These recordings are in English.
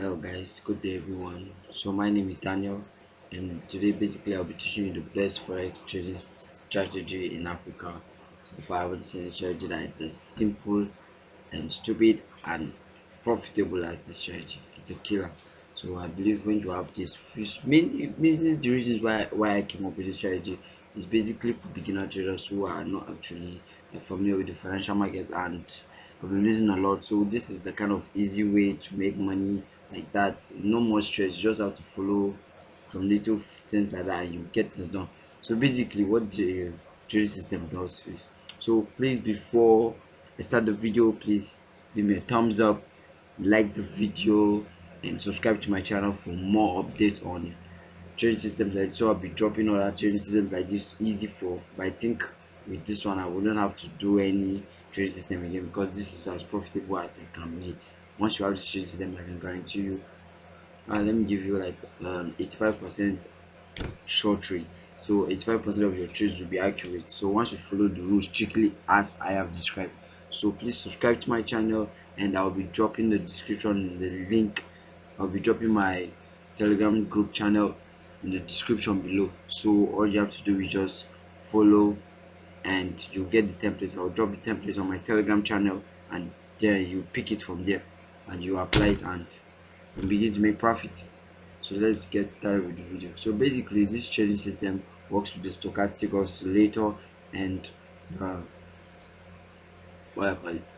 Hello guys, good day everyone. So my name is Daniel and today basically I'll be teaching you the best forex trading strategy in Africa. So far I haven't seen a strategy that is as simple and stupid and profitable as this strategy. It's a killer. So I believe when you have this mainly, mainly the reasons why why I came up with this strategy is basically for beginner traders who are not actually uh, familiar with the financial market and I've been losing a lot. So this is the kind of easy way to make money like that. No more stress you just have to follow some little things like that and you get things done. So basically what the trading system does is so please before i start the video please give me a thumbs up like the video and subscribe to my channel for more updates on trading systems like so i'll be dropping other trading systems like this easy for but i think with this one i wouldn't have to do any trading system again because this is as profitable as it can be once you have to change them i can guarantee you uh, let me give you like um 85 percent short rate. So 85 percent of your trades will be accurate. So once you follow the rules strictly as i have described. So please subscribe to my channel and i'll be dropping the description the link. I'll be dropping my telegram group channel in the description below. So all you have to do is just follow and you get the templates. I'll drop the templates on my telegram channel and then you pick it from there and you apply it and begin to make profit. So let's get started with the video. So basically this trading system works with the stochastic oscillator and uh, what I call it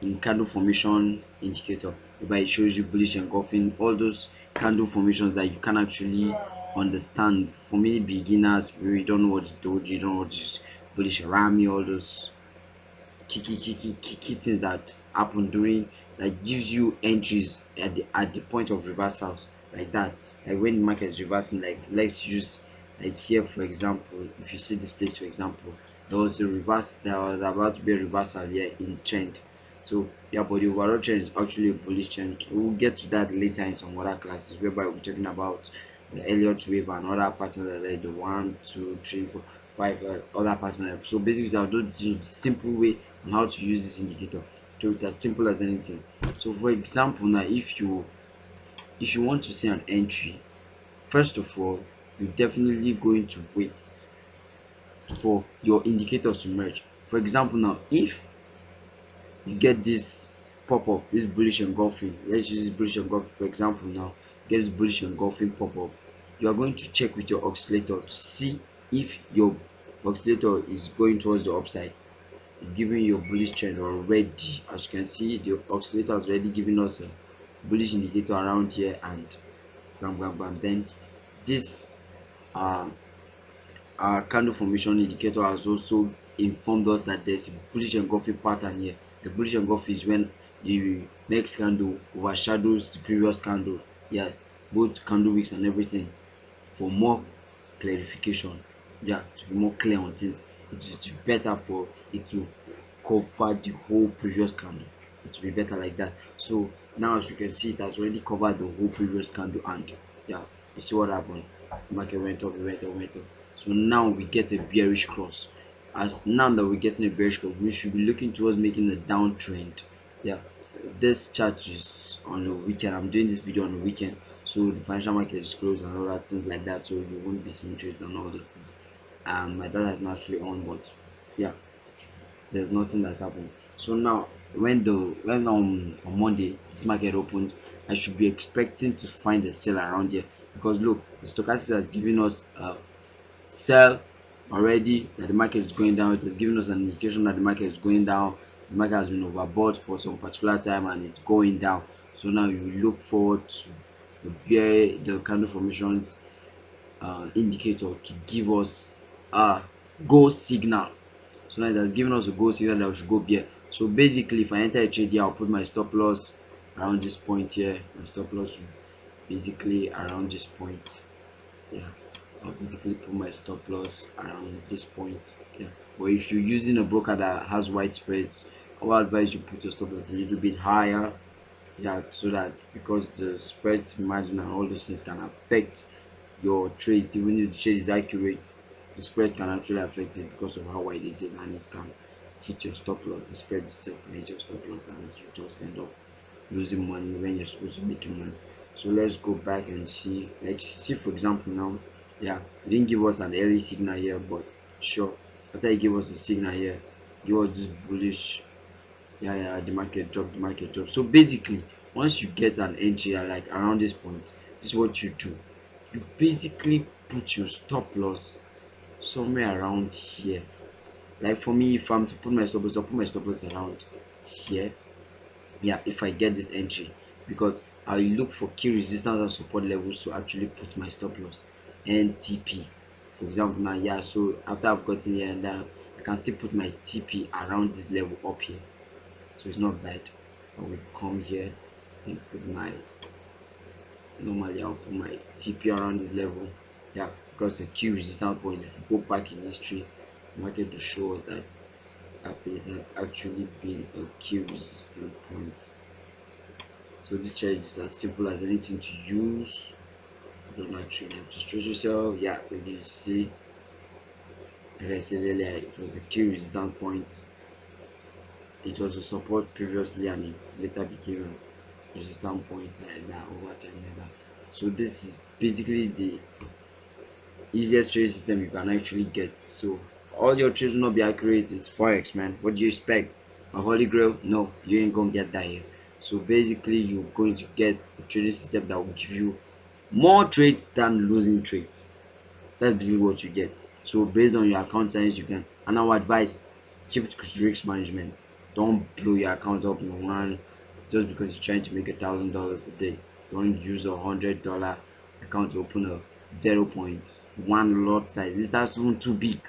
in candle formation indicator whereby it shows you bullish engulfing all those candle formations that you can actually understand. For many beginners we don't know what is doji you don't know what is bullish harami all those kiki kiki kiki things that happen during that gives you entries at the at the point of reversals like that. Like when the market is reversing like let's use like here for example if you see this place for example there was a reverse there was about to be a reversal here in trend. So yeah but the overall trend is actually a bullish trend. We'll get to that later in some other classes whereby we're talking about the Elliott wave and other patterns like the one two three four five uh, other patterns. So basically i'll do the simple way on how to use this indicator so it's as simple as anything. So for example now if you if you want to see an entry first of all you're definitely going to wait for your indicators to merge. For example now if you get this pop-up this bullish engulfing let's use this bullish engulfing for example now get this bullish engulfing pop-up you are going to check with your oscillator to see if your oscillator is going towards the upside is giving you bullish trend already. As you can see the oscillator has already given us a bullish indicator around here and bam bam bam. Then this uh, uh, candle formation indicator has also informed us that there's a bullish engulfing pattern here. The bullish engulfing is when the next candle overshadows the previous candle. Yes both candle wicks and everything for more clarification. Yeah to be more clear on things it is better for it to cover the whole previous candle. It will be better like that. So now as you can see it has already covered the whole previous candle and yeah you see what happened? The market went up it went up went up. So now we get a bearish cross. As now that we're getting a bearish cross we should be looking towards making a downtrend. Yeah this chart is on the weekend. I'm doing this video on the weekend. So the financial market is closed and all that things like that. So you won't be seeing trades and all those things um my data is not actually on but yeah there's nothing that's happened. So now when the when on on monday this market opens i should be expecting to find a sell around here. Because look the stochastic has given us a sell already that the market is going down. It has given us an indication that the market is going down. The market has been overbought for some particular time and it's going down. So now you look forward to the bear the candle formations uh, indicator to give us a go signal. So now it has given us a go signal that we should go here so basically if i enter a trade here i'll put my stop loss around this point here. My stop loss basically around this point. Yeah i'll basically put my stop loss around this point. Yeah. But if you're using a broker that has wide spreads i would advise you put your stop loss a little bit higher. Yeah so that because the spread margin and all those things can affect your trades even if the trade is accurate the spreads can actually affect it because of how wide it is and it can hit your stop loss. The spread itself can hit your stop loss and you just end up losing money when you're supposed to be making money. So let's go back and see like see for example now yeah it didn't give us an early signal here but sure after he gave us a signal here he was just bullish yeah yeah the market dropped the market dropped so basically once you get an entry like around this point this is what you do. You basically put your stop loss somewhere around here. Like for me if i'm to put my stop loss i'll put my stop loss around here yeah if i get this entry. Because i look for key resistance and support levels to actually put my stop loss. And tp for example now yeah so after i've gotten here and then i can still put my tp around this level up here. So it's not bad. I will come here and put my normally i'll put my tp around this level yeah because the key resistance point if you go back in history market to show us that that place has actually been a key resistance point. So this trade is as simple as anything to use. Just like trading to stretch yourself. Yeah when you see. Like i said earlier it was a key resistance point. It was a support previously and it later became a resistance point like that over time like so this is basically the easiest trade system you can actually get. So all your trades will not be accurate. It's forex man. What do you expect? A holy grail? No you ain't gonna get that here. So basically you're going to get a trading system that will give you more trades than losing trades. That's basically what you get. So based on your account size you can and our advice keep it risk management. Don't blow your account up in one just because you're trying to make a thousand dollars a day. Don't use a hundred dollar account to open a 0.1 lot size. This that's even too big.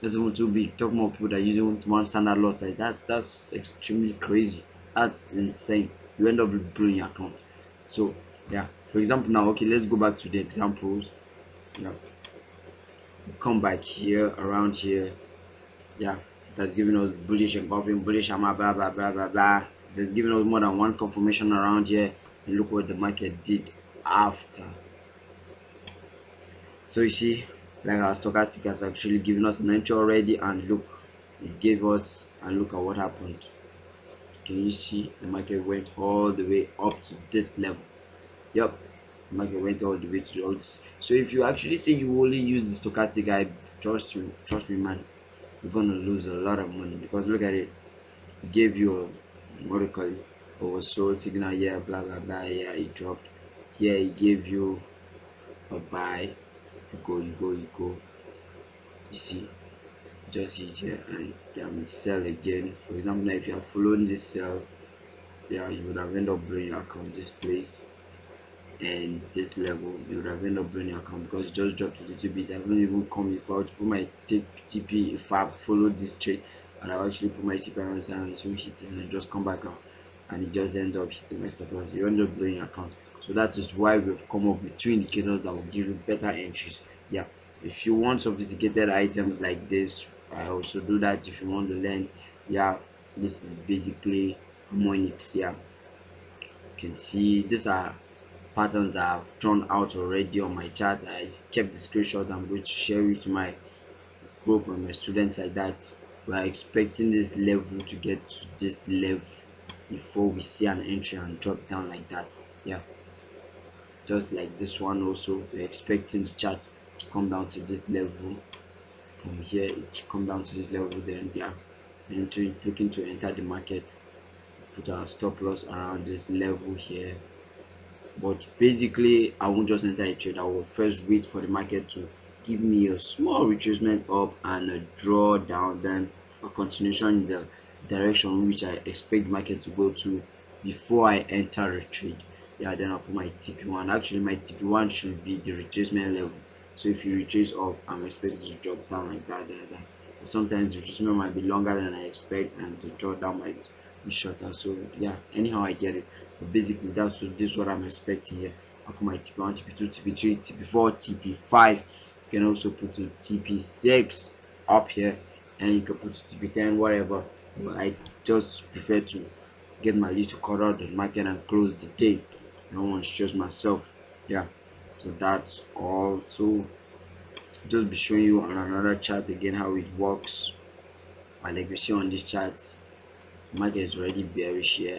That's even too big. Talk more people that use one standard lot size. That's that's extremely crazy. That's insane. You end up with blowing your account. So yeah. For example now okay let's go back to the examples. Yeah. Come back here around here. Yeah. That's giving us bullish engulfing bullish blah blah blah blah blah. That's giving us more than one confirmation around here. And look what the market did after so you see like our stochastic has actually given us an entry already and look it gave us and look at what happened. Can you see the market went all the way up to this level? Yep the market went all the way to this. So if you actually say you only use the stochastic guy trust you trust me man you're gonna lose a lot of money because look at it. It gave you a what do you call it oversold signal here blah blah blah yeah it dropped. Here it gave you a buy you go you go you go. You see just hit here and can sell again. For example if you are following this sell yeah you would have ended up blowing your account this place and this level. You would have ended up blowing your account because it just dropped a little bit. I haven't even come if i to put my tp if i followed this trade and i actually put my tp around and so hit it and I just come back out and it just ends up hitting my stop loss. You end up blowing your account so that is why we've come up with two indicators that will give you better entries. Yeah. If you want sophisticated items like this i also do that. If you want to learn yeah this is basically harmonics yeah. You can see these are patterns that i've drawn out already on my chart. I kept the screenshots. I'm going to share it to my group and my students like that. We are expecting this level to get to this level before we see an entry and drop down like that. Yeah just like this one also we're expecting the chart to come down to this level. From here it come down to this level then yeah entering looking to enter the market put our stop loss around this level here. But basically i won't just enter a trade. I will first wait for the market to give me a small retracement up and a draw down then a continuation in the direction which i expect market to go to before i enter a trade yeah then i'll put my tp1 actually my tp1 should be the retracement level. So if you retrace up i'm expecting to drop down like that, that, that. sometimes retracement might be longer than i expect and the drawdown might be shorter. So yeah anyhow i get it. But basically that's what this is what i'm expecting here. I'll put my tp1 tp2 tp3 tp4 tp5 you can also put to tp6 up here. And you can put to tp10 whatever. But i just prefer to get my list to cut out the market and close the day Want to stress myself. Yeah. So that's all. So just be showing you on another chart again how it works. And like you see on this chart market is already bearish here